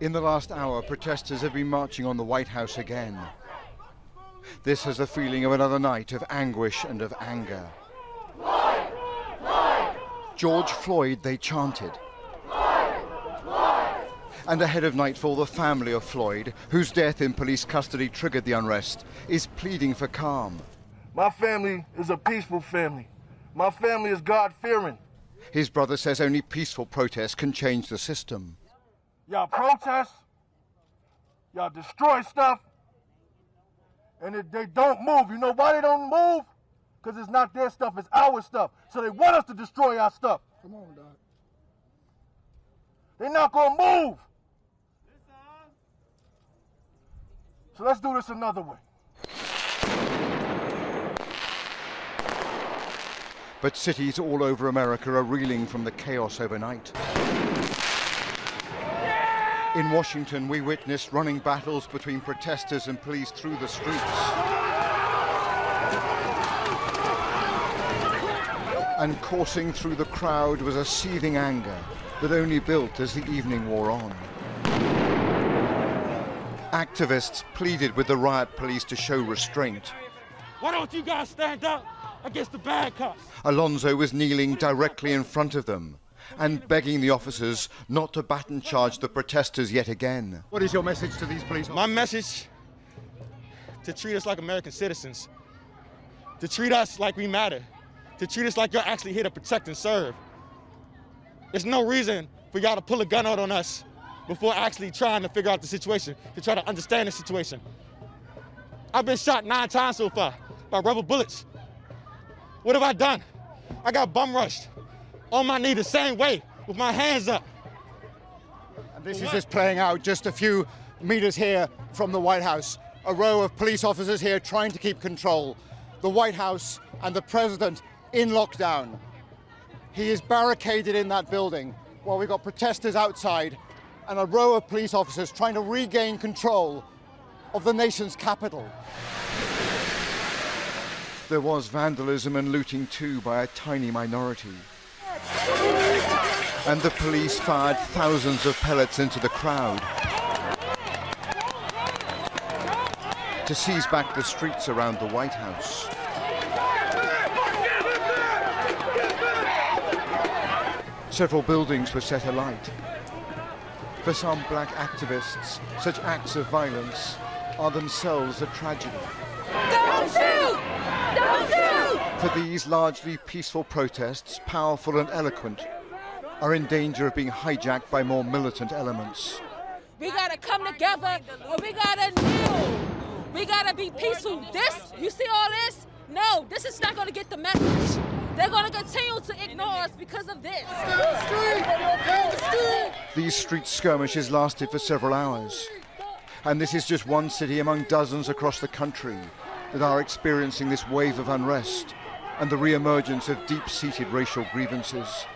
In the last hour, protesters have been marching on the White House again. This has the feeling of another night of anguish and of anger. George Floyd, they chanted. And ahead of nightfall, the family of Floyd, whose death in police custody triggered the unrest, is pleading for calm. My family is a peaceful family. My family is God fearing. His brother says only peaceful protest can change the system. Y'all protest, y'all destroy stuff, and if they don't move, you know why they don't move? Because it's not their stuff, it's our stuff. So they want us to destroy our stuff. Come on, Doc. They're not going to move. So let's do this another way. But cities all over America are reeling from the chaos overnight. In Washington, we witnessed running battles between protesters and police through the streets. And coursing through the crowd was a seething anger that only built as the evening wore on. Activists pleaded with the riot police to show restraint. Why don't you guys stand up against the bad cops? Alonzo was kneeling directly in front of them and begging the officers not to baton charge the protesters yet again. What is your message to these police officers? My message to treat us like American citizens, to treat us like we matter, to treat us like you're actually here to protect and serve. There's no reason for y'all to pull a gun out on us before actually trying to figure out the situation, to try to understand the situation. I've been shot nine times so far by rubber bullets. What have I done? I got bum rushed on my knee the same way with my hands up. And this is just playing out just a few meters here from the White House. A row of police officers here trying to keep control. The White House and the president in lockdown. He is barricaded in that building while we've got protesters outside and a row of police officers trying to regain control of the nation's capital. There was vandalism and looting too by a tiny minority. And the police fired thousands of pellets into the crowd to seize back the streets around the White House. Several buildings were set alight. For some black activists, such acts of violence are themselves a tragedy. Don't shoot! For these largely peaceful protests, powerful and eloquent, are in danger of being hijacked by more militant elements. We gotta come together and we gotta kneel. We gotta be peaceful. This, you see all this? No, this is not gonna get the message. They're gonna continue to ignore us because of this. These street skirmishes lasted for several hours. And this is just one city among dozens across the country that are experiencing this wave of unrest and the re-emergence of deep-seated racial grievances.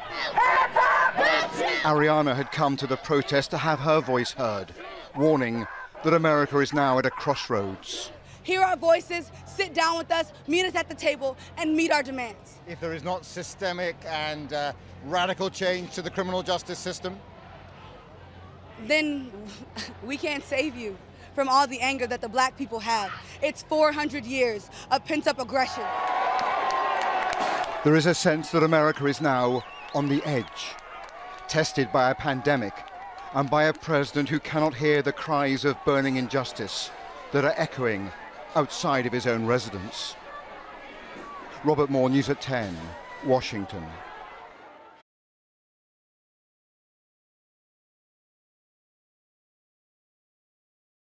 Ariana had come to the protest to have her voice heard, warning that America is now at a crossroads. Hear our voices, sit down with us, meet us at the table, and meet our demands. If there is not systemic and uh, radical change to the criminal justice system, then we can't save you from all the anger that the black people have. It's 400 years of pent up aggression. There is a sense that America is now on the edge, tested by a pandemic and by a president who cannot hear the cries of burning injustice that are echoing outside of his own residence. Robert Moore, News at 10, Washington.